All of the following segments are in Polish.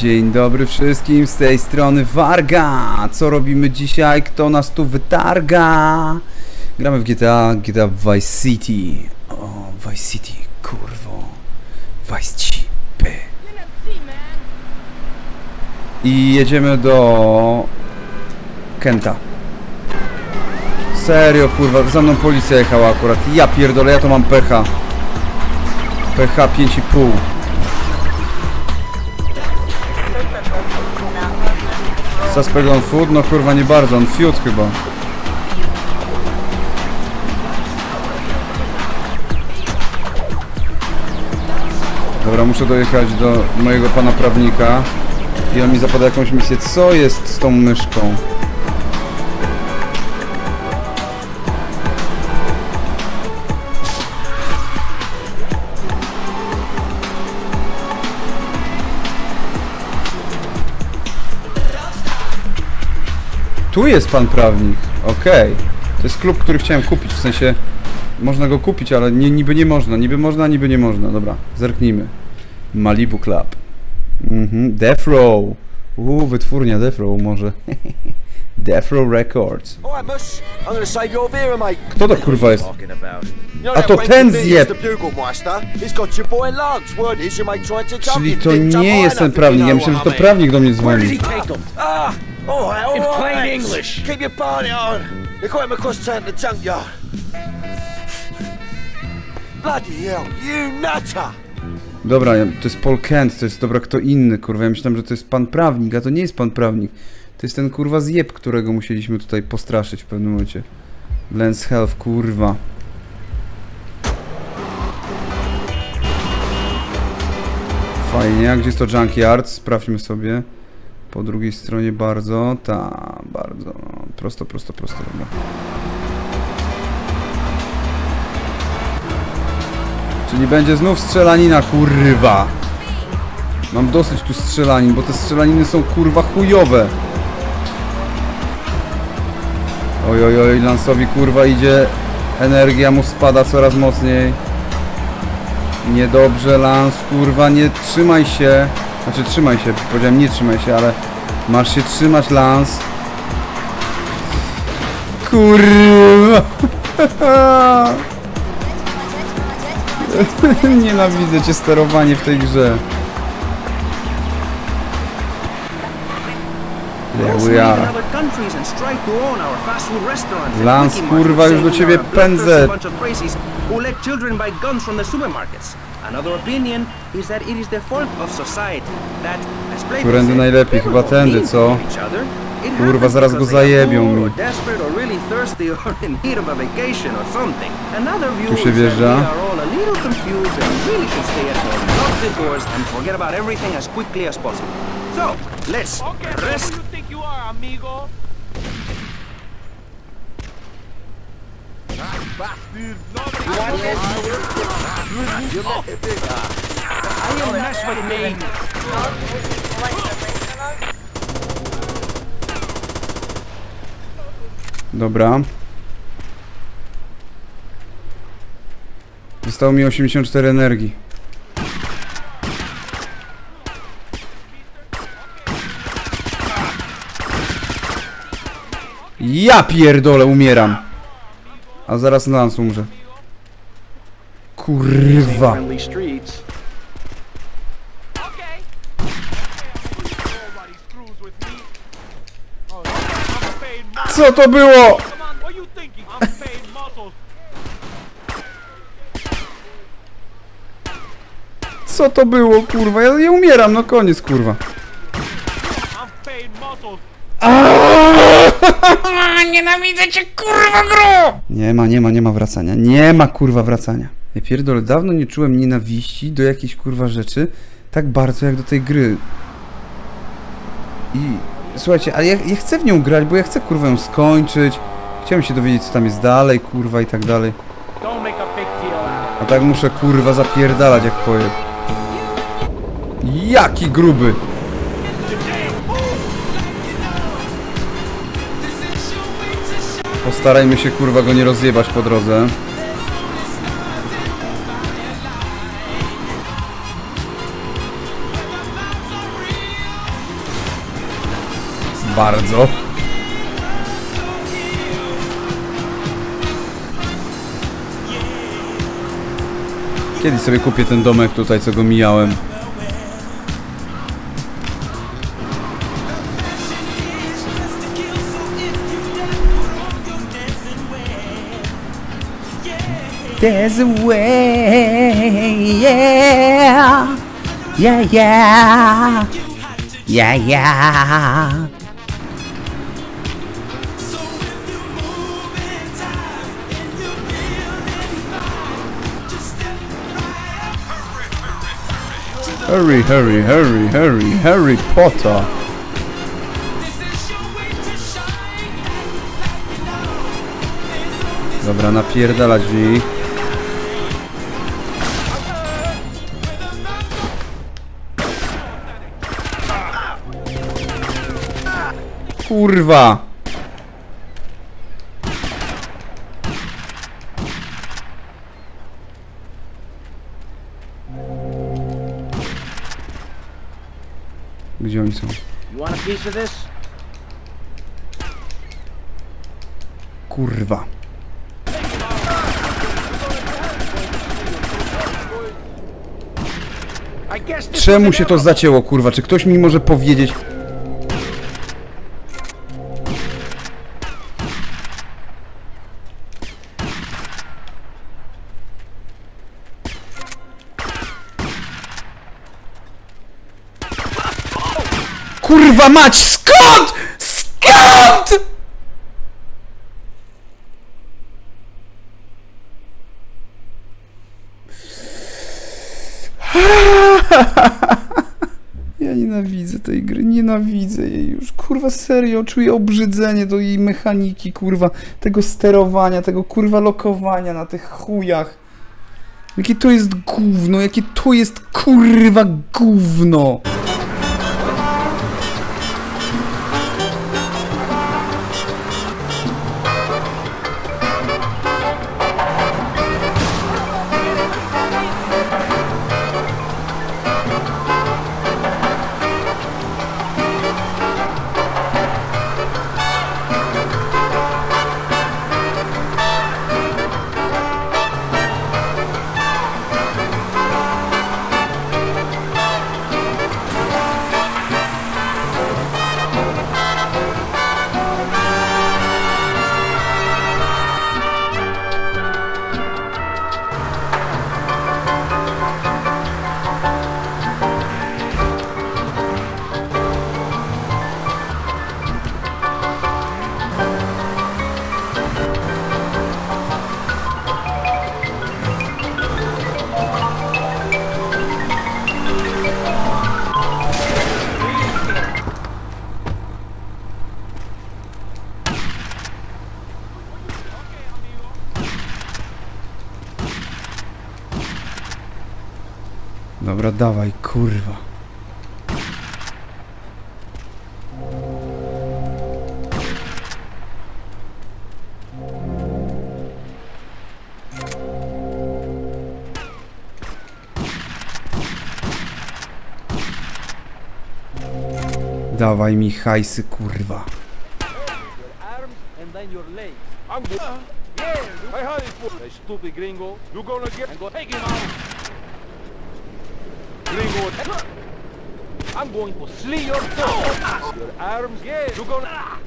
Dzień dobry wszystkim, z tej strony Warga. Co robimy dzisiaj? Kto nas tu wytarga? Gramy w GTA, GTA Vice City. O, Vice City, kurwo. Vice City. I jedziemy do Kenta. Serio, kurwa, za mną policja jechała akurat. Ja pierdolę, ja to mam pecha. PH 5,5. Suspect on food? No kurwa nie bardzo, on fiut chyba. Dobra, muszę dojechać do mojego pana prawnika i on mi zapada jakąś misję. Co jest z tą myszką? Tu jest pan prawnik. Okej. To jest klub, który chciałem kupić. W sensie można go kupić, ale nie, niby nie można. Niby można, niby nie można. Dobra, zerknijmy. Malibu Club. Mhm. Death Row. Uuu, wytwórnia Death Row może. Death Row Records. Alright, Mush, I'm gonna save your Vera, mate. Kto to kurwa jest? A to ten zjeb. The Buglemaster. He's got your boy Lance. Word is you mate trying to jump Czyli to nie jest ten prawnik. Ja myślę, że to prawnik do mnie dzwoni. Ah, alright, alright. In plain mate. English. Keep your party on. They got him across town to the junkyard. Bloody hell, you nutter! Dobra, to jest Paul Kent, to jest dobra kto inny, kurwa. Ja myślałem, że to jest pan prawnik, a to nie jest pan prawnik. To jest ten kurwa zjeb, którego musieliśmy tutaj postraszyć w pewnym momencie. Lance Health, kurwa. Fajnie, a gdzie jest to Junkyard? Sprawdźmy sobie. Po drugiej stronie bardzo, ta, bardzo, no, prosto, prosto, prosto, dobra. Czyli będzie znów strzelanina, kurwa. Mam dosyć tu strzelanin, bo te strzelaniny są kurwa chujowe. Oj, oj, oj, Lansowi kurwa idzie. Energia mu spada coraz mocniej. Niedobrze, Lans, kurwa, nie trzymaj się. Znaczy, trzymaj się, powiedziałem nie trzymaj się, ale masz się trzymać, Lans. Kurwa. Nienawidzę cię sterowanie w tej grze. There we are. Lance, kurwa, już do ciebie pędzę. Another opinion is that it is the fault of society that, as Plato Którędy najlepiej? Chyba tędy, co? Kurwa, zaraz go zajebią mi. Tu się wjeżdża. So, let's Amigo? Dobra. Zostało mi 84 energii. Ja pierdolę, umieram. A zaraz Lance umrze. Kurwa. Co to było? Co to było, kurwa? Ja, ja umieram, no koniec, kurwa. Nienawidzę cię, kurwa, gro! Nie ma, nie ma, nie ma wracania. Nie ma, kurwa, wracania. Ja pierdolę, dawno nie czułem nienawiści do jakiejś, kurwa, rzeczy tak bardzo jak do tej gry. I słuchajcie, ale ja, ja chcę w nią grać, bo ja chcę, kurwa, ją skończyć. Chciałem się dowiedzieć, co tam jest dalej, kurwa, i tak dalej. A tak muszę, kurwa, zapierdalać jak pojeb. Jaki gruby! Postarajmy się kurwa go nie rozjebać po drodze. bardzo. Kiedyś sobie kupię ten domek tutaj, co go mijałem. There's a way, yeah, yeah, yeah, yeah, yeah. Hurry, hurry, hurry, hurry, Harry Potter. Dobra, napierdalać w nich. Kurwa! Gdzie oni są? Kurwa. Czemu się to zacięło, kurwa? Czy ktoś mi może powiedzieć? Mać, skąd? Skąd? Ja nienawidzę tej gry, nienawidzę jej już. Kurwa, serio, czuję obrzydzenie do jej mechaniki, kurwa, tego sterowania, tego kurwa lokowania na tych chujach. Jakie to jest gówno, jakie to jest kurwa gówno. Dobra, dawaj, kurwa. Dawaj mi hajsy, kurwa. Hey, stupid gringo. You gonna get and go take him out. Gringo. I'm going to slit your throat. Your arms, yeah, You're gonna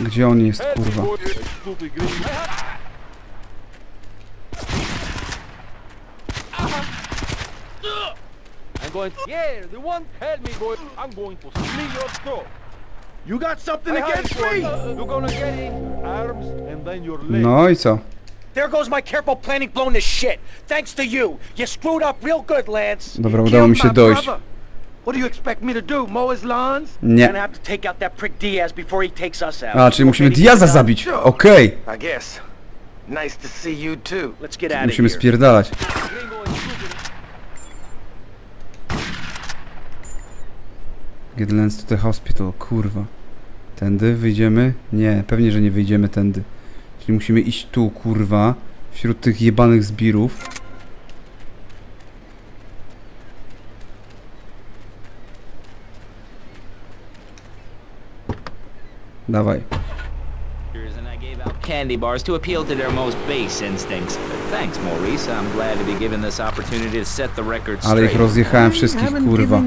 Gdzie on jest, kurwa? boy. Hey, stupid gringo. I'm going yeah, the one help me boy. I'm going to slit your throat. You got something against me? you. You're gonna get in arms and then your legs. No i co? There goes my careful planning blown to shit. Thanks to you. You screwed up real good, Lance. Dobra, udało mi się dojść. What do you expect me to do? Mow his lawns? We're Nie. gonna have to take out that prick Diaz before he takes us out. A, czyli musimy Diaza zabić. Okej. I guess. Nice to see you too. Let's get out of Musimy spierdalać. Stupid. Gedlands to the hospital, kurwa. Tędy wyjdziemy? Nie, pewnie, że nie wyjdziemy tędy. Czyli musimy iść tu, kurwa. Wśród tych jebanych zbirów. Dawaj. candy bars to appeal to their most base instincts. Thanks, Maurice. I'm glad to be given this opportunity to set the record straight. Ale ich rozjechałem wszystkich, kurwa.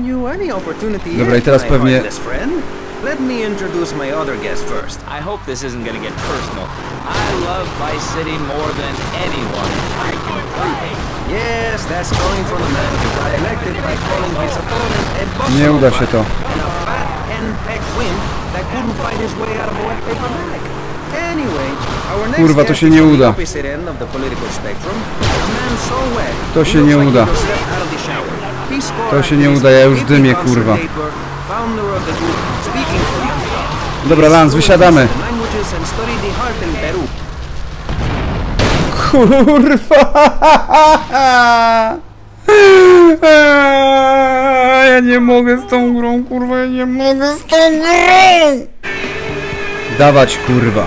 Dobra, i teraz pewnie... Let me introduce my other guest first. I hope this isn't gonna get personal. I love Vice City more than anyone. I can prove it. Yes, that's going for the man who got elected by calling his opponent a. Nie uda się to. And a fat wimp that couldn't find his way out of a wet paper bag. Kurwa, to się nie uda. To się nie uda. To się nie uda, ja już dymię, kurwa. Dobra, Lance, wysiadamy. Languages and studied the heart in Peru. Kurwa! Ja nie mogę z tą grą, kurwa, ja nie mogę z tą grą! Dawać, kurwa.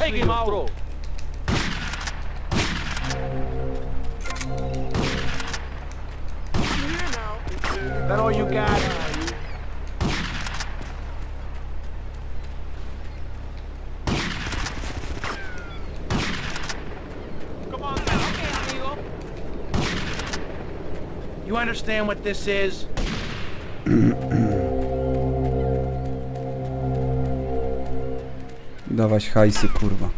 I'm understand what this is? Dawać hajsy, kurwa.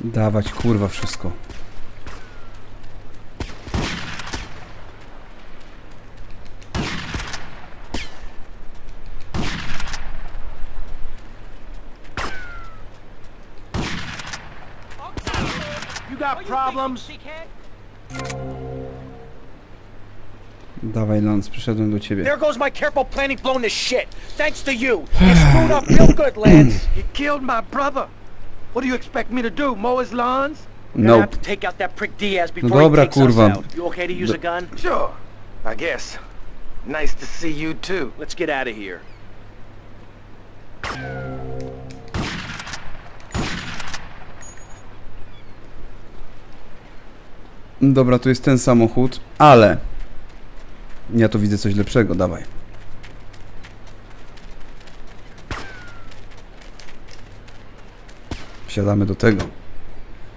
Dawać, kurwa, wszystko. Got problems? Dawaj, Lance, przyszedłem do ciebie. There goes my careful planning blown to shit. Thanks to you. You screwed up real good, Lance. You killed my brother. What do you expect me to do? Mow his lawns? We're have Nope. to take out that prick Diaz before dobra, he takes kurwa. us out. You okay to use a gun? Sure. I guess. Nice to see you too. Let's get out of here. Dobra, tu jest ten samochód, ale... Ja tu widzę coś lepszego, dawaj. Wsiadamy do tego.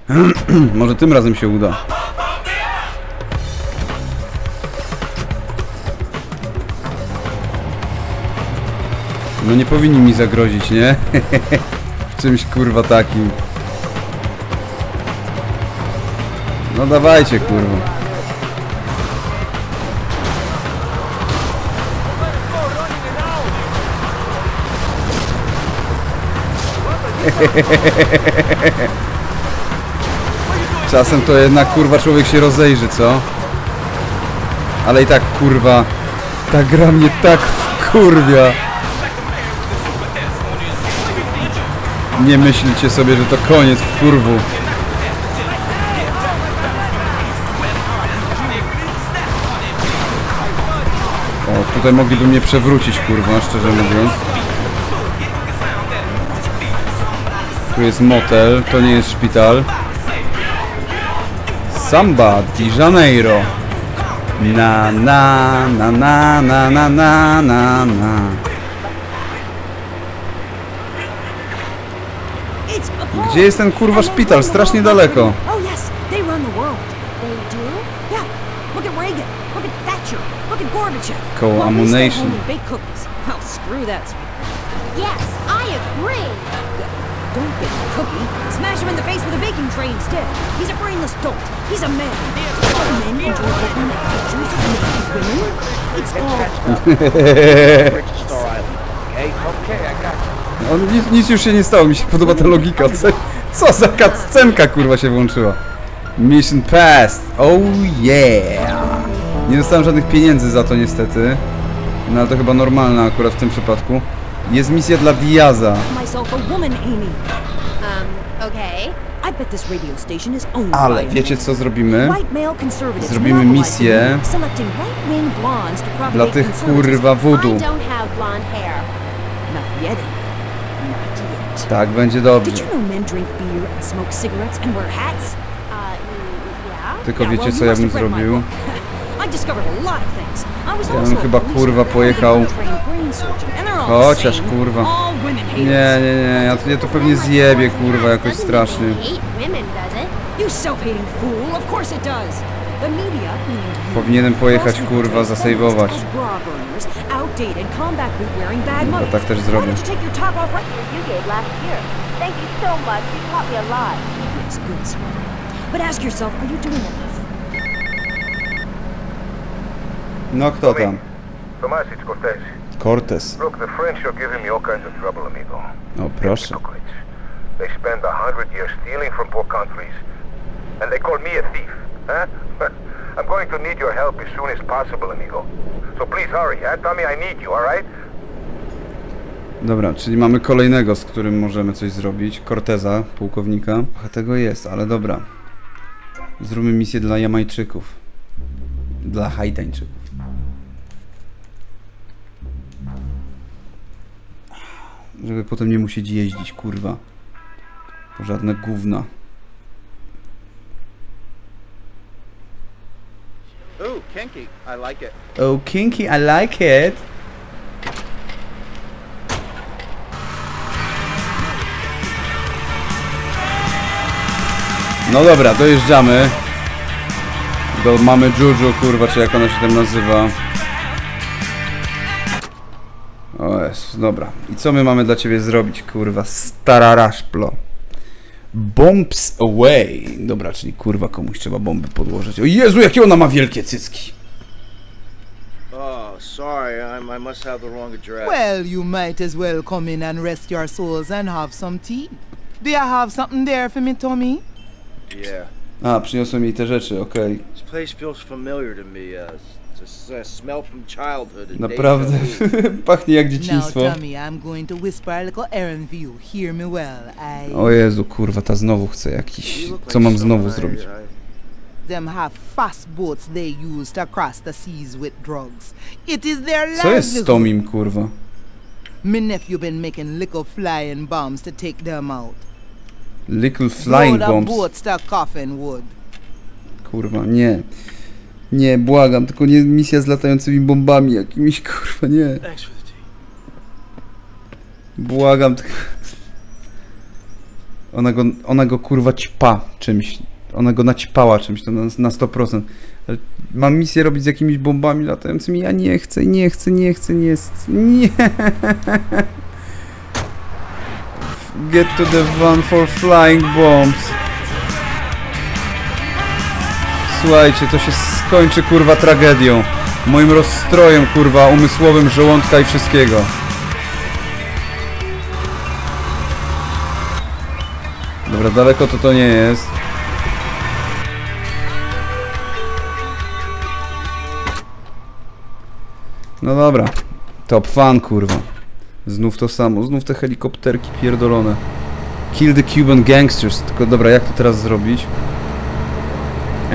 Może tym razem się uda. No nie powinni mi zagrozić, nie? w czymś kurwa takim. No dawajcie kurwa. Czasem to jednak kurwa człowiek się rozejrzy, co? Ale i tak kurwa ta gra mnie tak kurwia. Nie myślcie sobie, że to koniec w kurwu. Tutaj mogliby mnie przewrócić, kurwa, szczerze mówiąc. Tu jest motel, to nie jest szpital. Samba di Janeiro. Na na na na na na na na na. Gdzie jest ten kurwa szpital? Strasznie daleko. Oh yes, they run the world. They do? Yeah. Look at Reagan. Look at Thatcher. Look at Gorbachev. Koło Ammunition. home and bake cookies. Well, screw that. Yes, I agree. Don't get a cookie. Smash him in the face with a baking tray instead. He's a brainless dolt. He's a man. All men enjoy looking at pictures of naked women. It's all Bridge to Star Island. Okay? Okay, I got you. On, nic, nic już się nie stało, mi się podoba ta logika. Co, co za cutscenka kurwa się włączyła. Mission passed. Oh yeah. Nie dostałem żadnych pieniędzy za to niestety. No ale to chyba normalne akurat w tym przypadku. Jest misja dla Diaza. Ale wiecie co zrobimy? Zrobimy misję dla tych kurwa wudu. Tak, będzie dobrze. Tylko wiecie co ja bym zrobił? book. I discovered a lot of things. I was Ja bym chyba, kurwa, pojechał- Chociaż, kurwa. Nie, nie, nie, ja, ja to pewnie zjebie, kurwa, jakoś strasznie. It? You it you, Powinienem pojechać, kurwa, zasejwować. Chyba mothers. tak też zrobię. don't you take your top off right You gave last year. Thank you so much. You taught me a lot. It's good, sweetie. But ask yourself, are you doing enough? No kto tam? Tomas, it's Cortez. Cortez. Look, the French are giving me all kinds of trouble, amigo. O, proszę. They spend a hundred years stealing from poor countries, and they call me a thief, huh? I'm going to need your help as soon as possible, amigo. So please hurry, huh? Tell me I need you, alright? Dobra, czyli mamy kolejnego, z którym możemy coś zrobić. Corteza, pułkownika. Trochę tego jest, ale dobra. Zróbmy misję dla Jamajczyków. Dla Haitańczyków. Żeby potem nie musieć jeździć, kurwa. Po żadne gówna. Ooh, kinky. I like it. Oh, kinky, I like it. No dobra, dojeżdżamy. Do mamy Juju, kurwa, czy jak ona się tam nazywa. O jest, dobra. I co my mamy dla ciebie zrobić, kurwa? Stara raszplo. Bombs away. Dobra, czyli kurwa komuś trzeba bomby podłożyć. O Jezu, jakie ona ma wielkie cycki. Oh, sorry. I, I must have the wrong address. Well, you might as well come in and rest your souls and have some tea. Do you have something there for me, Tommy? Yeah. A, przyniosłem jej te rzeczy, okej. This place feels familiar to me. Uh, Naprawdę, pachnie jak Now, dzieciństwo. Tommy, I'm going to whisper a little errand for you. Hear me well. I... O Jezu, kurwa, ta znowu chce jakiś... Co mam znowu zrobić? I- Them have fast boats they use to cross the seas with drugs. It is their Co jest z. Tomim, kurwa? My nephew been making little flying bombs to take them out. Little flying bombs. boats to coffin wood. Kurwa, nie. Nie, błagam, tylko nie misja z latającymi bombami jakimiś, kurwa, nie. Błagam, tylko... Ona go, ona go kurwa ćpa czymś. Ona go naćpała czymś, to na, na 100%. Ale mam misję robić z jakimiś bombami latającymi, ja nie chcę, nie chcę, nie chcę, nie chcę, nie. Get to the van for flying bombs. Słuchajcie, to się skończy kurwa tragedią. Moim rozstrojem kurwa umysłowym żołądka i wszystkiego. Dobra, daleko to to nie jest. No dobra. Top fan, kurwa. Znów to samo, znów te helikopterki pierdolone. Kill the Cuban gangsters. Tylko dobra, jak to teraz zrobić?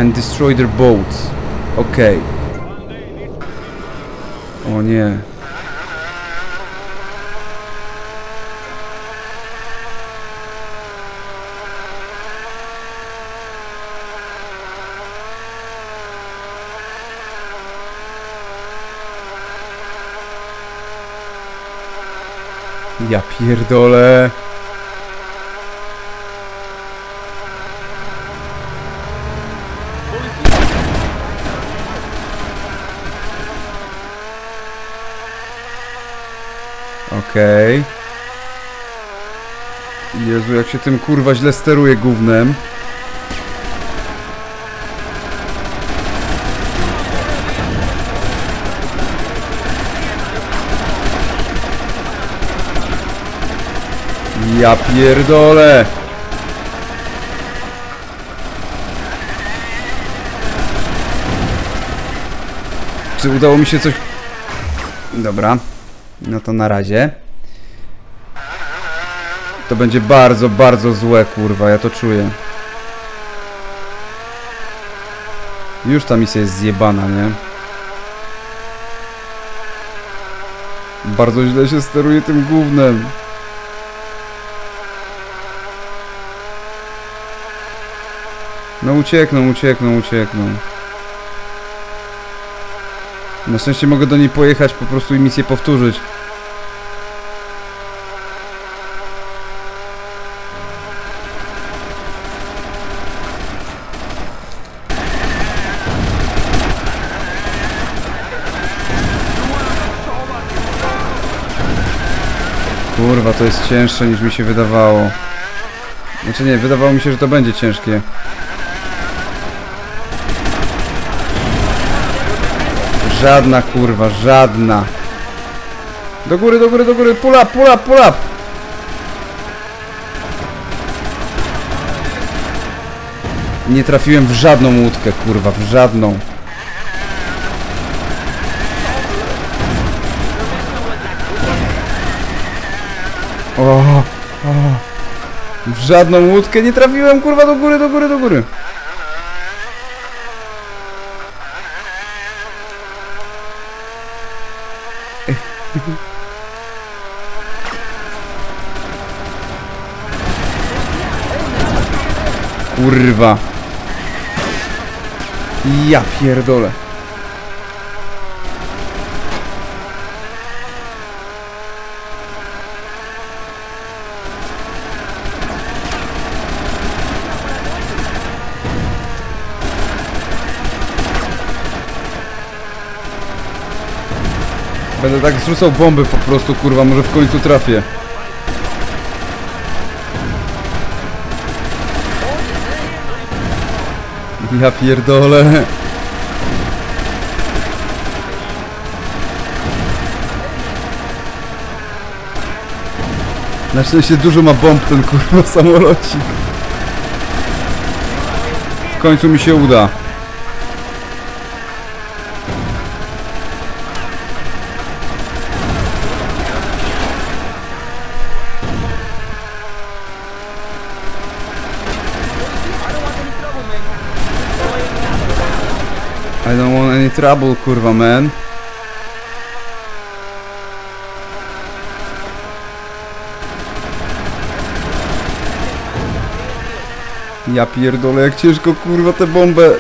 And destroy their boats. Okej. O nie. Ja pierdolę. Okej. Jezu, jak się tym kurwa źle steruje gównem. Ja pierdolę. Czy udało mi się coś... Dobra. No to na razie. To będzie bardzo, bardzo złe, kurwa, ja to czuję. Już ta misja jest zjebana, nie? Bardzo źle się steruje tym głównym. No uciekną, uciekną, uciekną. Na szczęście mogę do niej pojechać po prostu i misję powtórzyć. Kurwa, to jest cięższe niż mi się wydawało. Znaczy nie, wydawało mi się, że to będzie ciężkie. Żadna kurwa, żadna. Do góry, do góry, do góry, pull up, pull up, pull up. Nie trafiłem w żadną łódkę, kurwa, w żadną. O, o. W żadną łódkę nie trafiłem, kurwa, do góry, do góry, do góry. Kurwa. Ja pierdolę. Będę tak zrzucał bomby po prostu, kurwa, może w końcu trafię. Ja pierdolę. Na szczęście dużo ma bomb ten kurwa samolocik. W końcu mi się uda. I don't want any trouble, kurwa, man. Ja pierdolę, jak ciężko, kurwa, tę bombę.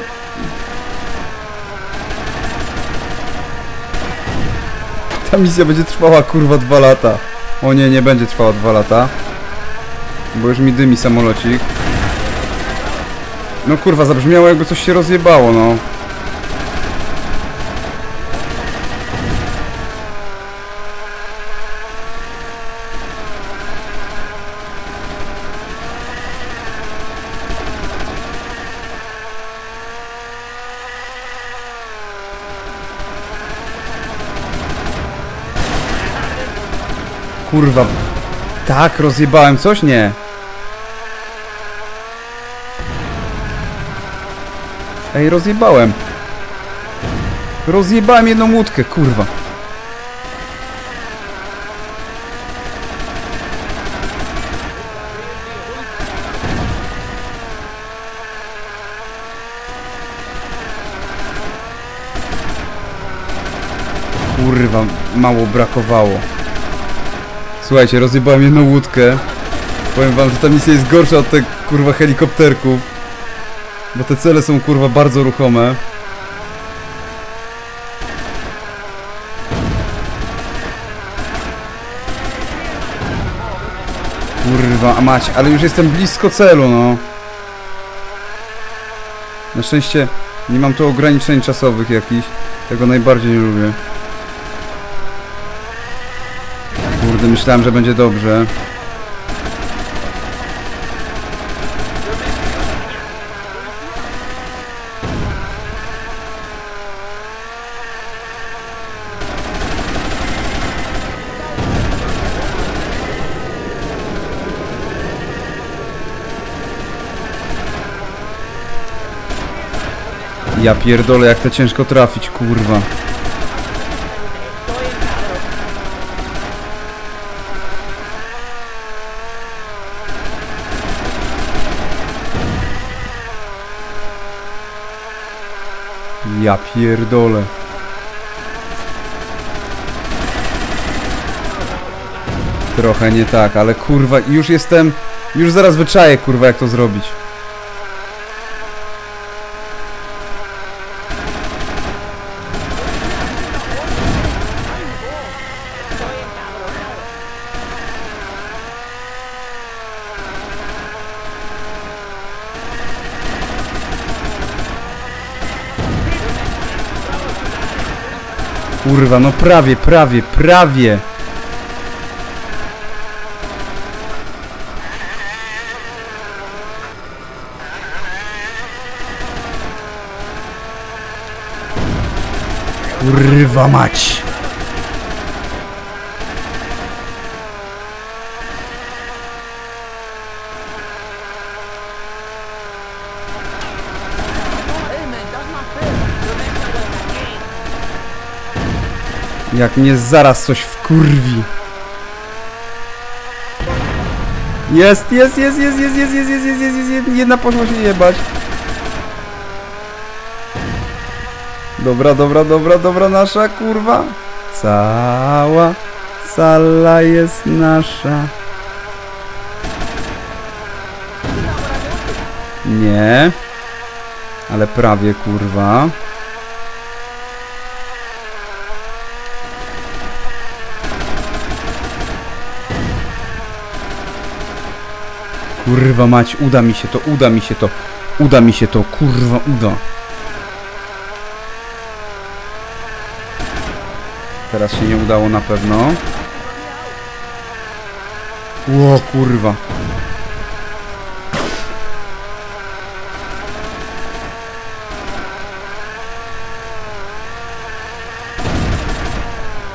Ta misja będzie trwała, kurwa, dwa lata. O nie, nie będzie trwała dwa lata. Bo już mi dymi samolocik. No kurwa, zabrzmiało jakby coś się rozjebało, no. Kurwa. Tak, rozjebałem coś? Nie. Ej, rozjebałem. Rozjebałem jedną łódkę, kurwa. Kurwa, mało brakowało. Słuchajcie, rozjebałem jedną łódkę. Powiem wam, że ta misja jest gorsza od tych kurwa helikopterków. Bo te cele są kurwa bardzo ruchome. Kurwa, a mać, ale już jestem blisko celu, no. Na szczęście nie mam tu ograniczeń czasowych jakichś. Tego najbardziej nie lubię. Kurde, myślałem, że będzie dobrze. Ja pierdolę, jak to ciężko trafić, kurwa. Ja pierdolę. Trochę nie tak, ale kurwa, już jestem... Już zaraz wyczaję, kurwa, jak to zrobić. Kurwa, no prawie, prawie, prawie. Kurwa mać. Jak mnie zaraz coś wkurwi. Jest, jest, jest, jest, jest, jest, jest, jest, jest, jest, jest, jedna poszła się jebać. Dobra, dobra, dobra, dobra, nasza kurwa. Cała sala jest nasza. Nie. Ale prawie kurwa. Kurwa mać, uda mi się to, uda mi się to, uda mi się to, kurwa, uda. Teraz się nie udało na pewno. Ło, kurwa.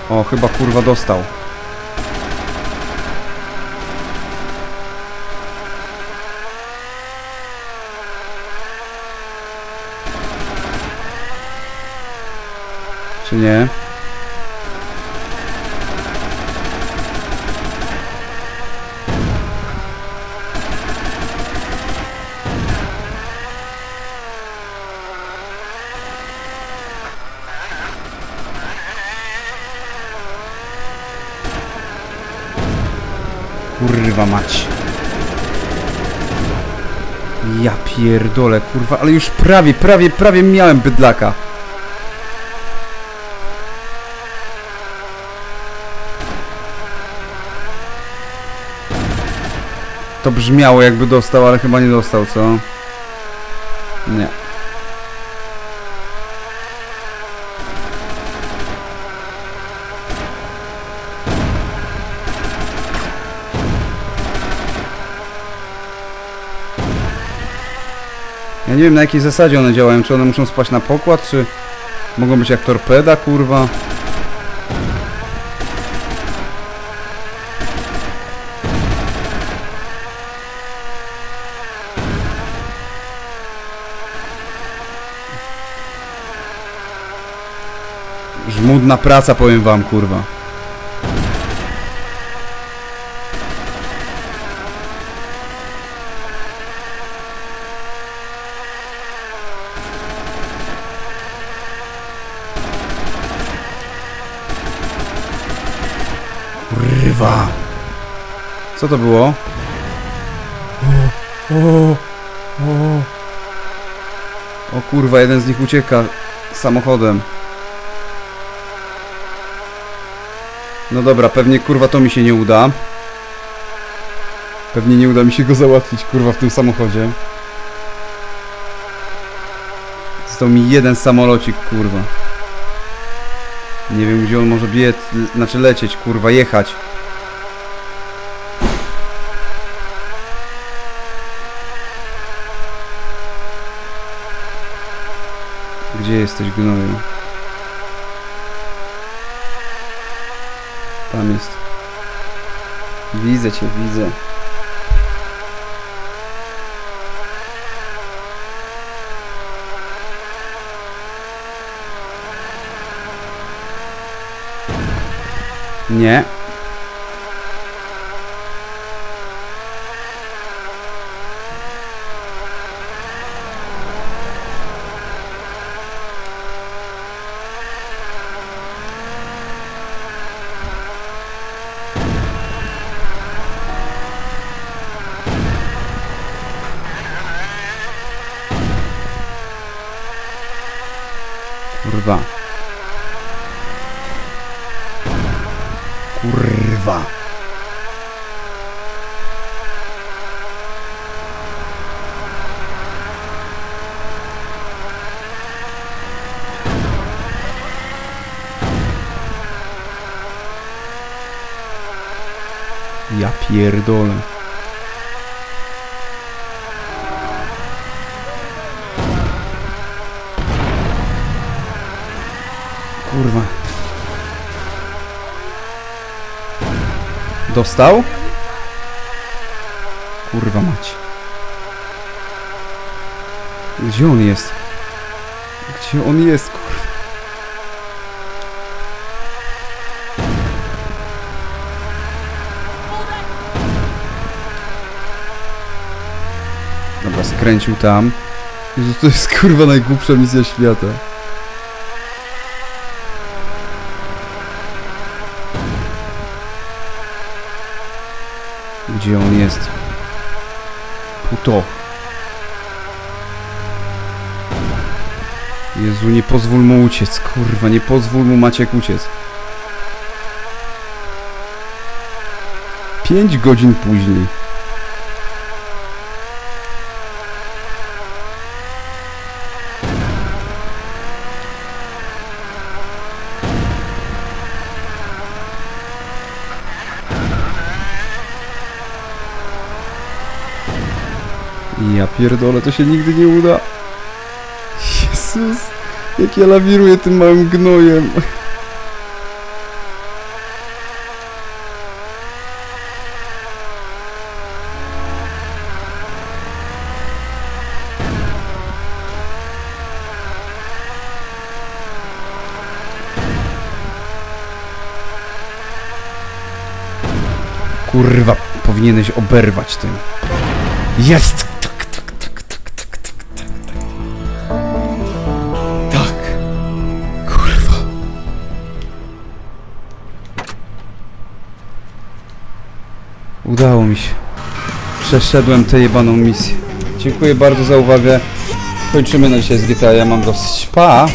O, chyba kurwa dostał. Czy nie? Kurwa mać. Ja pierdolę, kurwa, ale już prawie, prawie, prawie miałem bydlaka. To brzmiało jakby dostał, ale chyba nie dostał, co? Nie. Ja nie wiem na jakiej zasadzie one działają, czy one muszą spać na pokład, czy mogą być jak torpeda, kurwa. Żmudna praca, powiem wam, kurwa. Kurwa. Co to było? O, o, o. o kurwa, jeden z nich ucieka samochodem. No dobra, pewnie kurwa to mi się nie uda. Pewnie nie uda mi się go załatwić kurwa w tym samochodzie. Został mi jeden samolocik kurwa. Nie wiem gdzie on może biec, znaczy lecieć kurwa, jechać. Gdzie jesteś gnoju? Tam jest. Widzę cię, widzę. Nie. Kurwa. Kurwa. Ja pierdolę. Kurwa. Dostał? Kurwa mać. Gdzie on jest? Gdzie on jest, kurwa? Dobra, skręcił tam. Jezu, to jest kurwa najgłupsza misja świata. Gdzie on jest? Puto. Jezu, nie pozwól mu uciec, kurwa, nie pozwól mu Maciek uciec. Pięć godzin później. Ja pierdolę, to się nigdy nie uda. Jezus, jak ja lawiruję tym małym gnojem. Kurwa, powinieneś oberwać tym. Jest! Udało mi się. Przeszedłem tę jebaną misję. Dziękuję bardzo za uwagę. Kończymy na dzisiaj z GTA, ja mam dosyć. Pa!